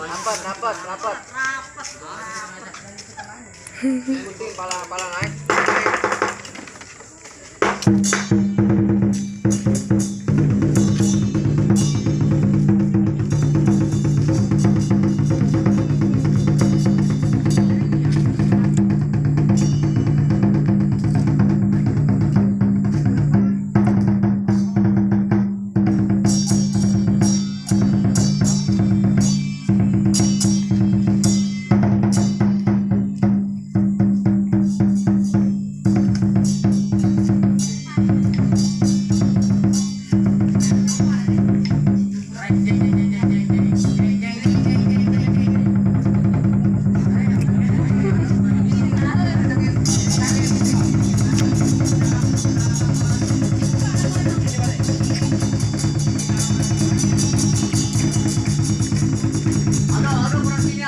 Rapat, rapat rapat. Pala, pala naik. Thank you.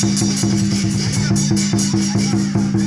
Thank you.